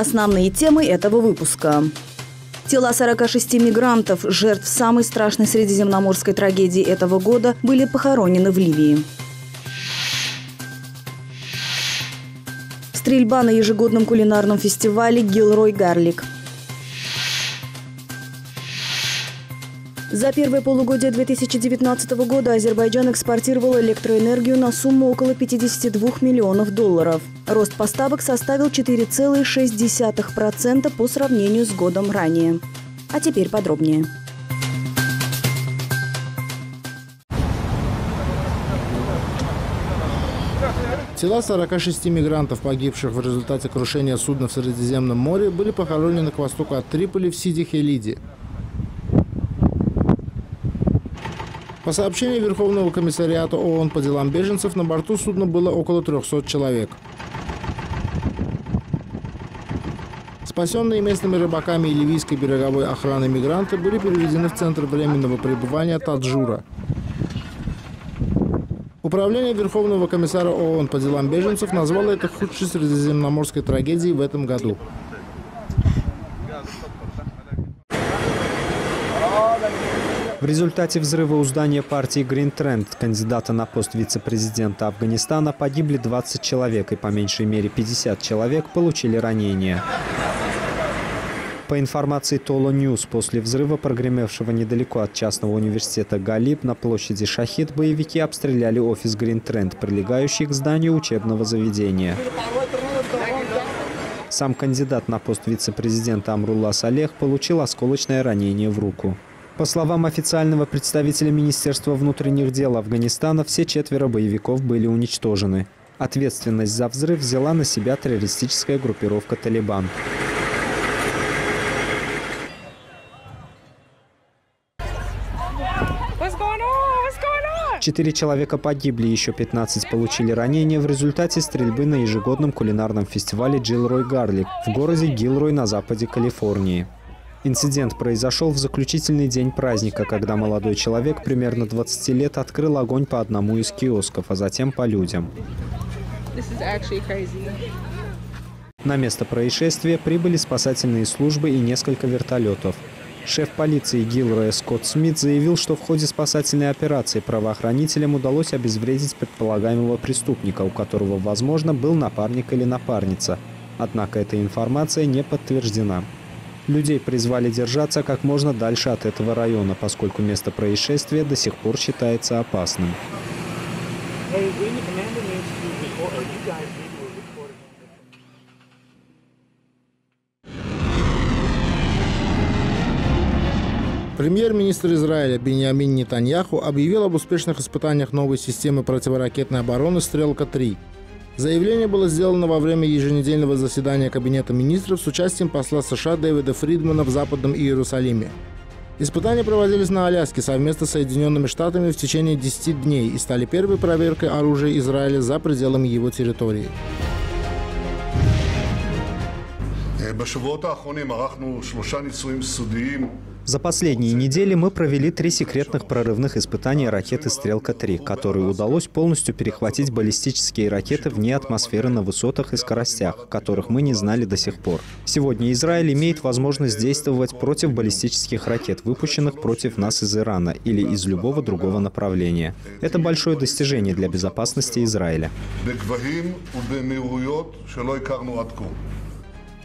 Основные темы этого выпуска. Тела 46 мигрантов, жертв самой страшной средиземноморской трагедии этого года, были похоронены в Ливии. Стрельба на ежегодном кулинарном фестивале «Гилрой Гарлик». За первое полугодие 2019 года Азербайджан экспортировал электроэнергию на сумму около 52 миллионов долларов. Рост поставок составил 4,6% по сравнению с годом ранее. А теперь подробнее. Тела 46 мигрантов, погибших в результате крушения судна в Средиземном море, были похоронены к востоку от Триполи в Сиди-Хелиде. По сообщению Верховного комиссариата ООН по делам беженцев, на борту судна было около 300 человек. Спасенные местными рыбаками и ливийской береговой охраной мигранты были переведены в центр временного пребывания Таджура. Управление Верховного комиссара ООН по делам беженцев назвало это худшей средиземноморской трагедией в этом году. В результате взрыва у здания партии Green Trend, кандидата на пост вице-президента Афганистана, погибли 20 человек и по меньшей мере 50 человек получили ранения. По информации Tolo News, после взрыва, прогремевшего недалеко от частного университета Галиб на площади Шахид, боевики обстреляли офис Green Trend, прилегающий к зданию учебного заведения. Сам кандидат на пост вице-президента Амрулла Салех получил осколочное ранение в руку. По словам официального представителя Министерства внутренних дел Афганистана, все четверо боевиков были уничтожены. Ответственность за взрыв взяла на себя террористическая группировка «Талибан». Четыре человека погибли, еще 15 получили ранения в результате стрельбы на ежегодном кулинарном фестивале «Джилрой Гарлик» в городе Гилрой на западе Калифорнии. Инцидент произошел в заключительный день праздника, когда молодой человек примерно 20 лет открыл огонь по одному из киосков, а затем по людям. На место происшествия прибыли спасательные службы и несколько вертолетов. Шеф полиции Гилроя Скотт Смит заявил, что в ходе спасательной операции правоохранителям удалось обезвредить предполагаемого преступника, у которого, возможно, был напарник или напарница. Однако эта информация не подтверждена. Людей призвали держаться как можно дальше от этого района, поскольку место происшествия до сих пор считается опасным. Премьер-министр Израиля Беньямин Нетаньяху объявил об успешных испытаниях новой системы противоракетной обороны «Стрелка-3». Заявление было сделано во время еженедельного заседания Кабинета министров с участием посла США Дэвида Фридмана в Западном Иерусалиме. Испытания проводились на Аляске совместно с Соединенными Штатами в течение 10 дней и стали первой проверкой оружия Израиля за пределами его территории. בשבועות האחרונים ערכנו שלושה ניסויים סודיים за последние недели мы провели три секретных прорывных испытания ракеты «Стрелка-3», которые удалось полностью перехватить баллистические ракеты вне атмосферы на высотах и скоростях, которых мы не знали до сих пор. Сегодня Израиль имеет возможность действовать против баллистических ракет, выпущенных против нас из Ирана или из любого другого направления. Это большое достижение для безопасности Израиля.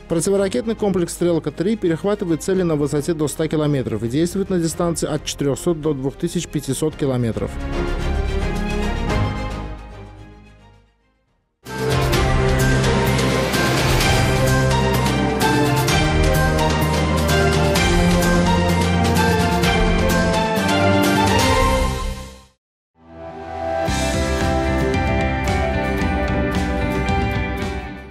Противоракетный комплекс «Стрелка-3» перехватывает цели на высоте до 100 километров и действует на дистанции от 400 до 2500 километров.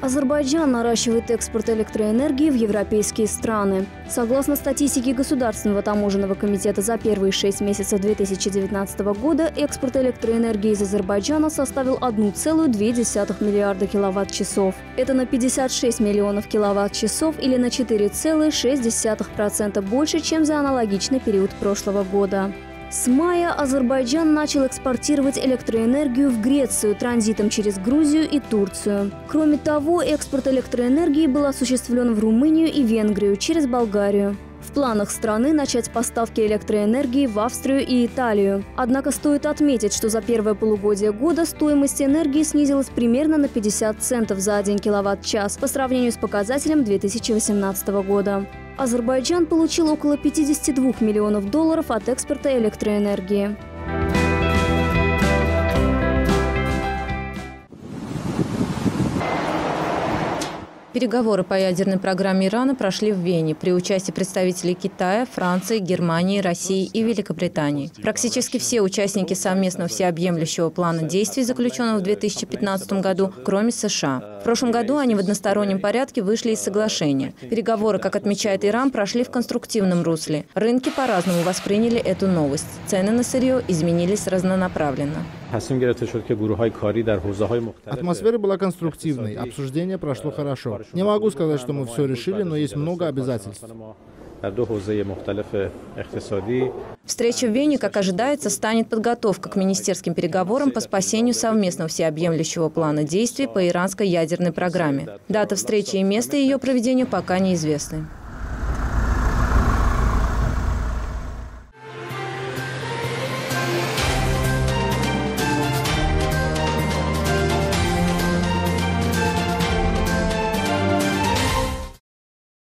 Азербайджан наращивает экспорт электроэнергии в европейские страны. Согласно статистике Государственного таможенного комитета за первые шесть месяцев 2019 года, экспорт электроэнергии из Азербайджана составил 1,2 миллиарда киловатт-часов. Это на 56 миллионов киловатт-часов или на 4,6% больше, чем за аналогичный период прошлого года. С мая Азербайджан начал экспортировать электроэнергию в Грецию транзитом через Грузию и Турцию. Кроме того, экспорт электроэнергии был осуществлен в Румынию и Венгрию через Болгарию. В планах страны начать поставки электроэнергии в Австрию и Италию. Однако стоит отметить, что за первое полугодие года стоимость энергии снизилась примерно на 50 центов за 1 киловатт-час по сравнению с показателем 2018 года. Азербайджан получил около 52 миллионов долларов от экспорта электроэнергии. Переговоры по ядерной программе Ирана прошли в Вене при участии представителей Китая, Франции, Германии, России и Великобритании. Практически все участники совместного всеобъемлющего плана действий, заключенного в 2015 году, кроме США. В прошлом году они в одностороннем порядке вышли из соглашения. Переговоры, как отмечает Иран, прошли в конструктивном русле. Рынки по-разному восприняли эту новость. Цены на сырье изменились разнонаправленно. Атмосфера была конструктивной, обсуждение прошло хорошо. Не могу сказать, что мы все решили, но есть много обязательств. Встреча в Вене, как ожидается, станет подготовкой к министерским переговорам по спасению совместного всеобъемлющего плана действий по иранской ядерной программе. Дата встречи и место ее проведения пока неизвестны.